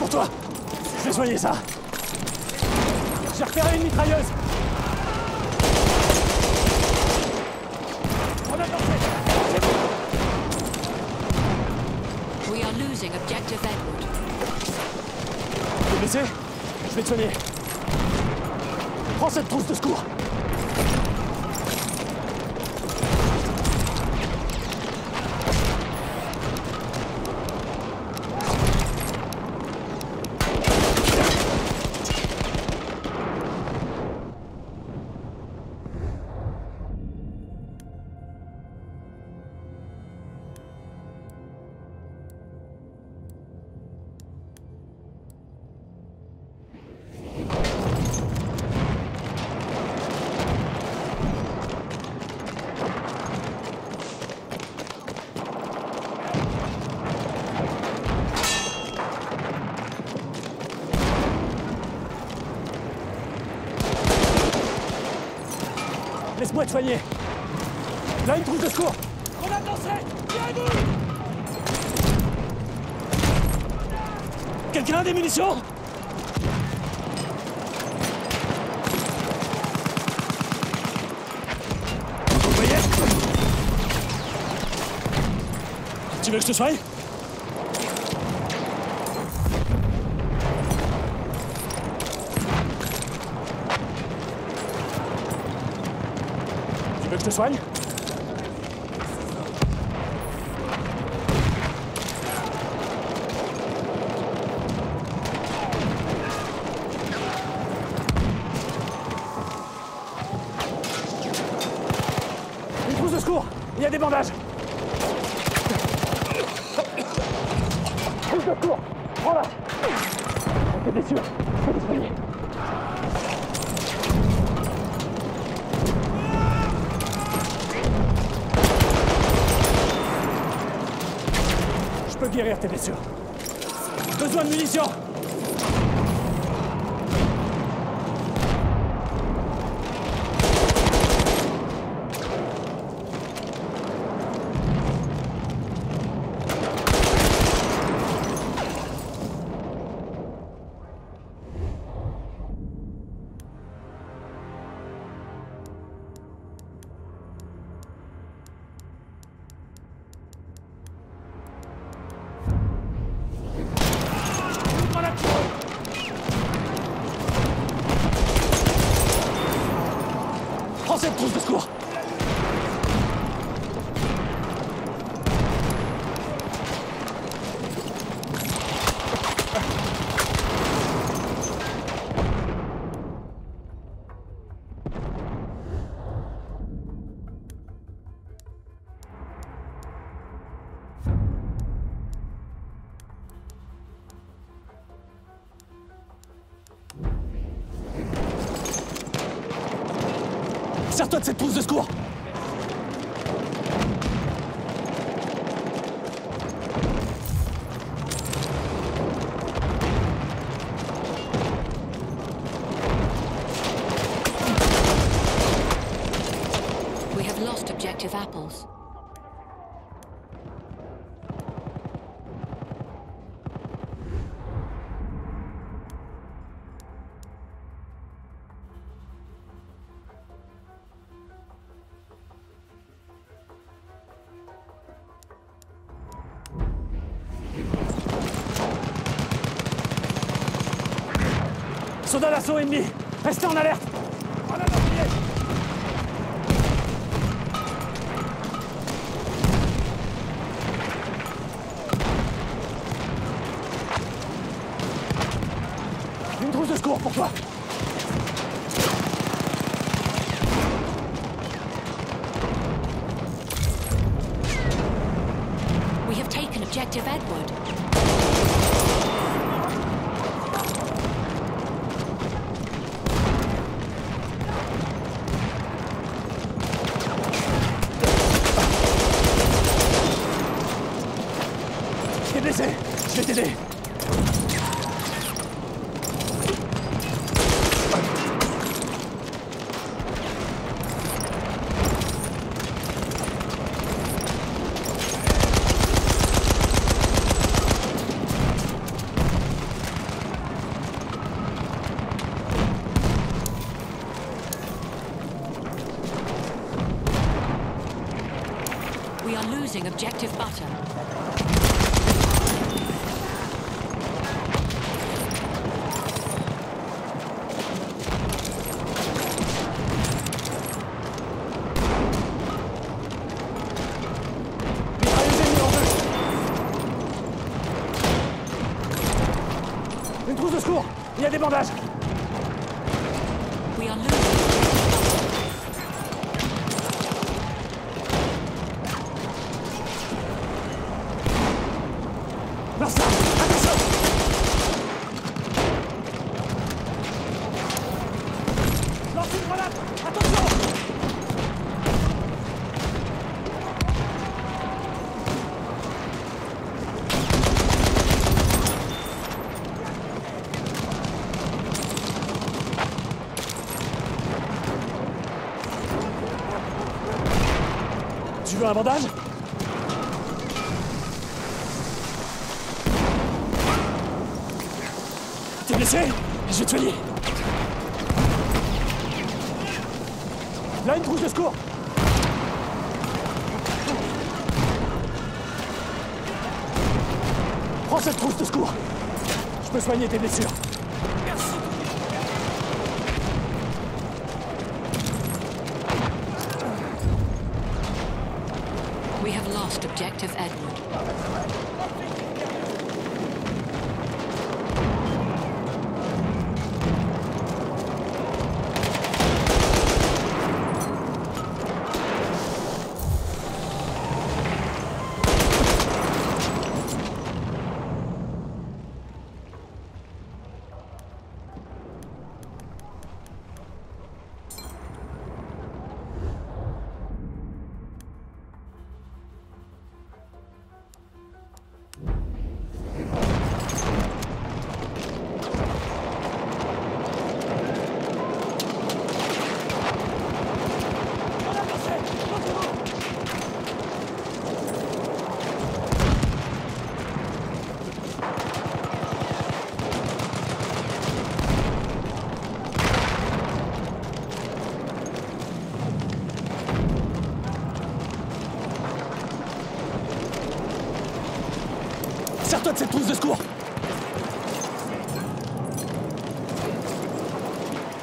pour toi. Je vais soigner ça. J'ai repéré une mitrailleuse. On a dansé We are losing objective Edward. T'es blessé Je vais te soigner. Prends cette trousse de secours. Laisse-moi te soigner. Là, une trousse de secours. On a dansé Viens nous. Quelqu'un a des munitions? Vous voyez? Tu veux que je te soigne Tu veux que je te soigne. Une trousse de secours. Il y a des bandages. Trousse de secours. Prends-la. T'es blessure Je vais te soigner peux guérir tes blessures. Besoin de munitions Prends cette trousse de Soldat d'assaut ennemi Restez en alerte. En pied Une trousse de secours pour toi We have taken objective Edward. losing objective butter. Mitrailleuse ennemie en vue Une trousse de secours. Il y a des bandages We are losing. Marcel Attention Lance une grenade Attention Tu veux un bandage T'es blessé Je vais te soigner. Là, une trousse de secours Prends cette trousse de secours Je peux soigner tes blessures. Edward. De cette trousse de secours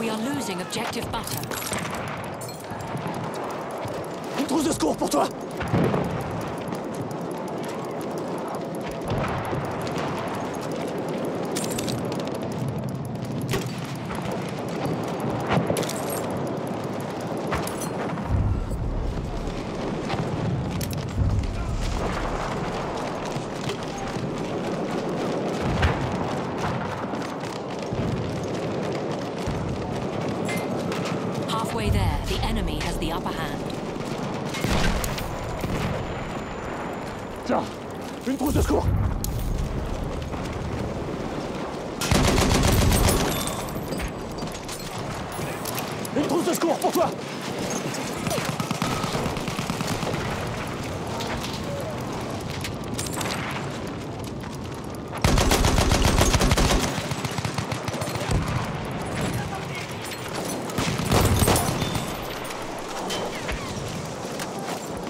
We are losing objective butter. Une trousse de secours pour toi Tiens, une trousse de secours. Une trousse de secours pour toi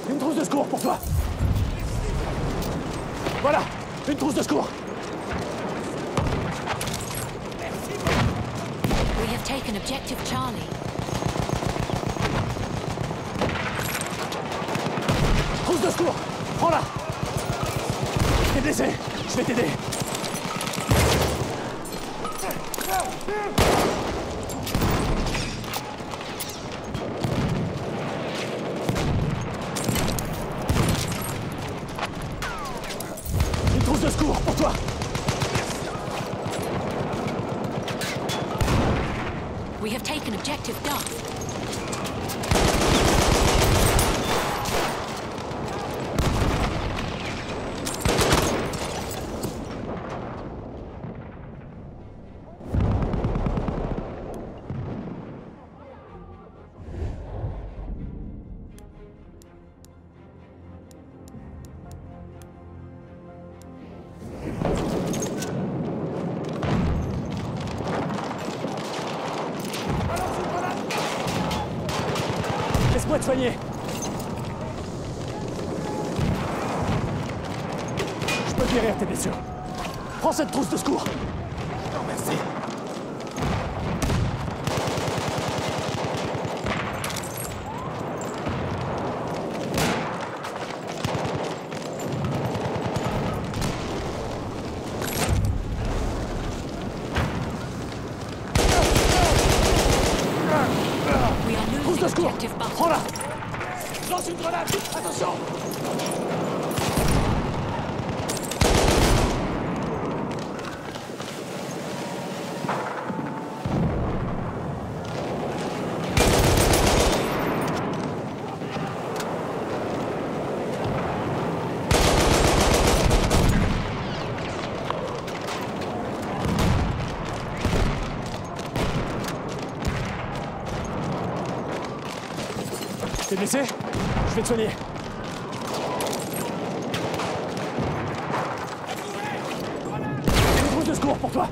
Une trousse de secours pour toi Voilà Une trousse de secours. We have taken objective Charlie. Trousse de secours Prends-la. T'es blessé Je vais t'aider T'es blessé Je vais te soigner. Une trousse de secours pour toi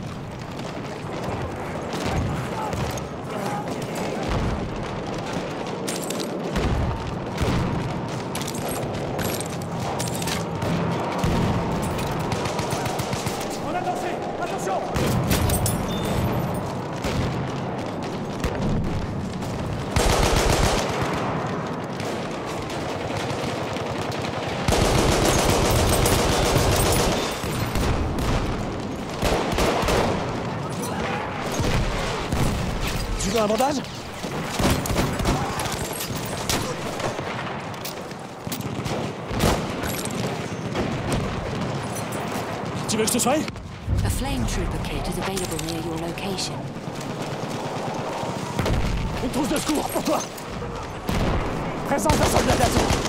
On a dansé Attention Tu veux un bandage Tu veux que je te soigne? A flame trooper kit is available near your location. Une trousse de secours pour toi Présence d'un soldat d'assaut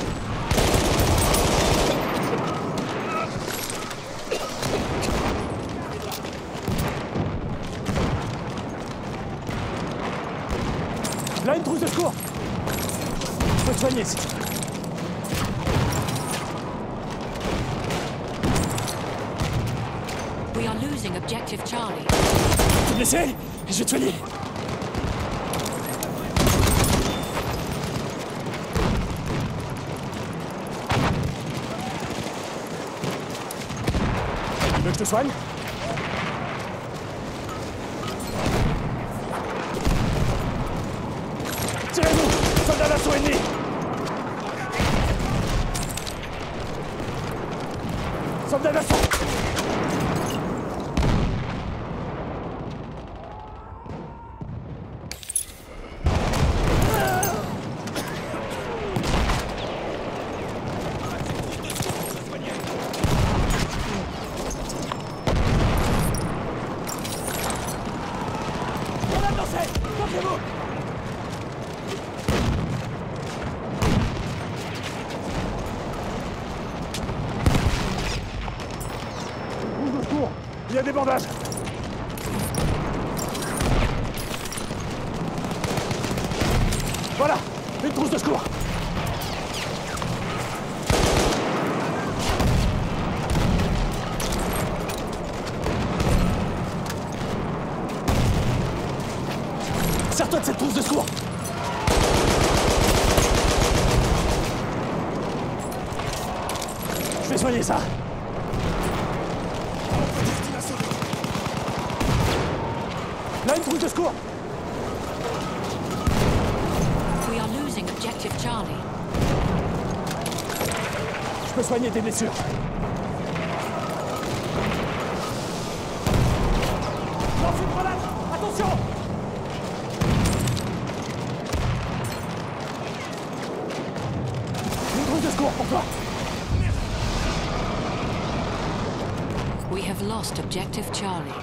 Charlie. T'es blessé Je te soigner Tu veux que je te soigne Voilà Une trousse de secours. Sers-toi de cette trousse de secours. Je vais soigner ça Trousse de secours We are losing objective Charlie. Je peux soigner tes blessures. Lance une grenade Attention Une de secours pour toi We have lost objective Charlie.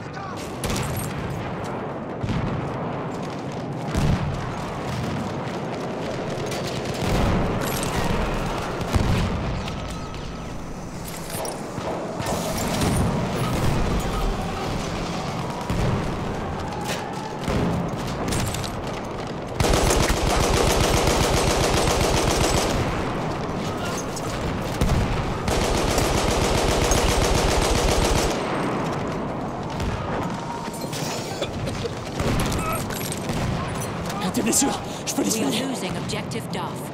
Tes blessures, je peux les We are soigner. losing objective Duff.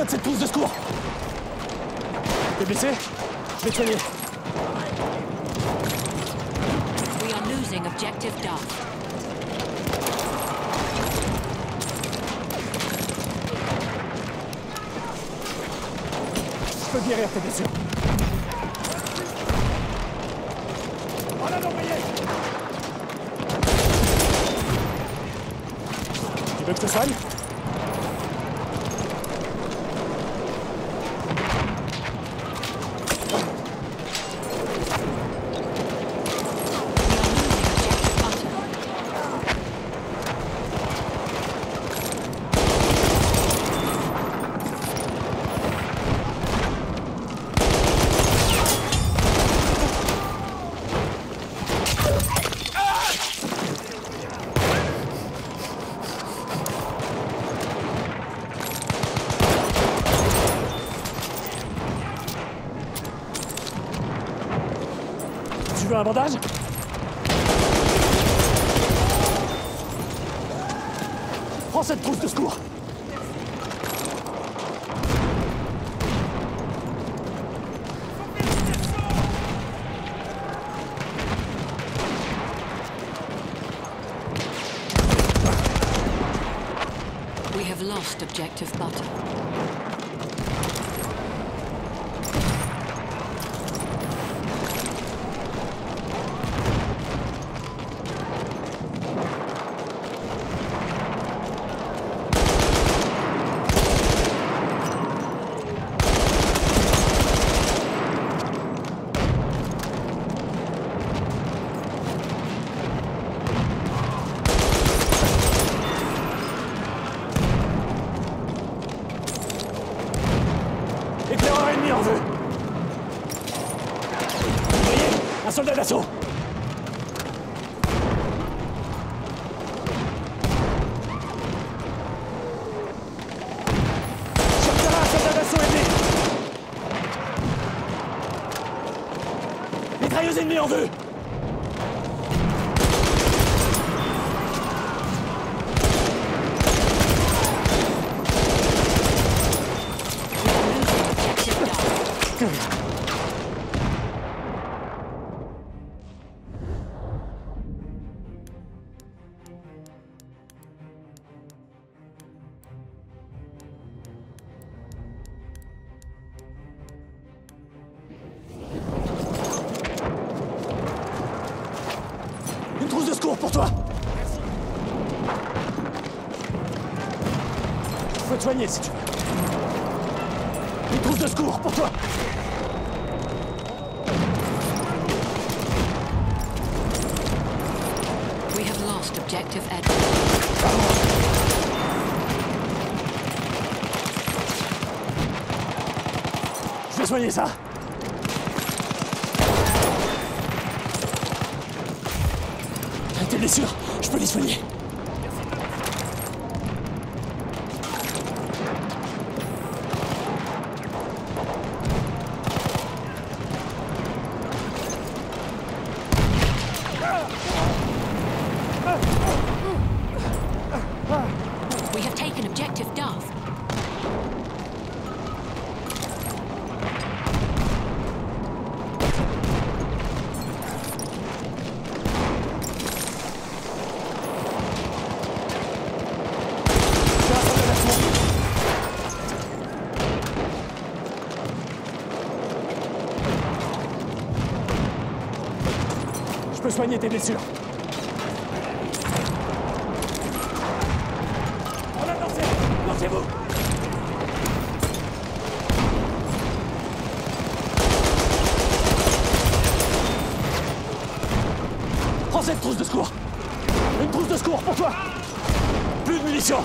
Sers-toi de cette trousse de secours T'es blessé? Je vais te soigner. We are losing objective Duff. Je peux guérir tes blessures. Avant, voyez Tu veux que je te soigne? Veux un bandage Prends cette trousse de secours Ты... objective. Je vais soigner ça Tes blessures, je peux les soigner. Soigner tes blessures. On a lancé Lancez-vous Prends cette trousse de secours. Une trousse de secours pour toi. Plus de munitions.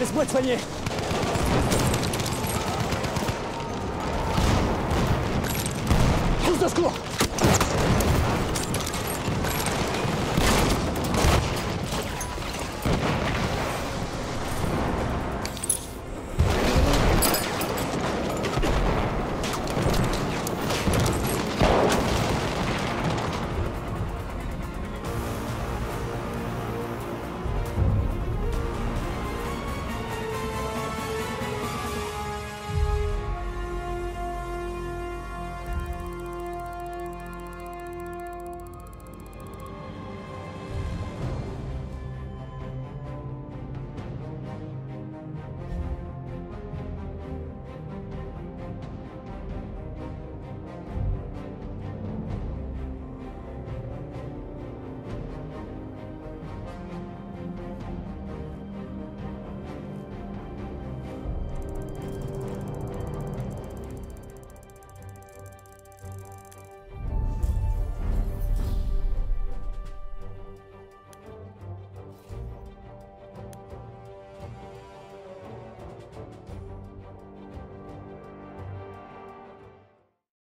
Laisse-moi te soigner. Trousse de secours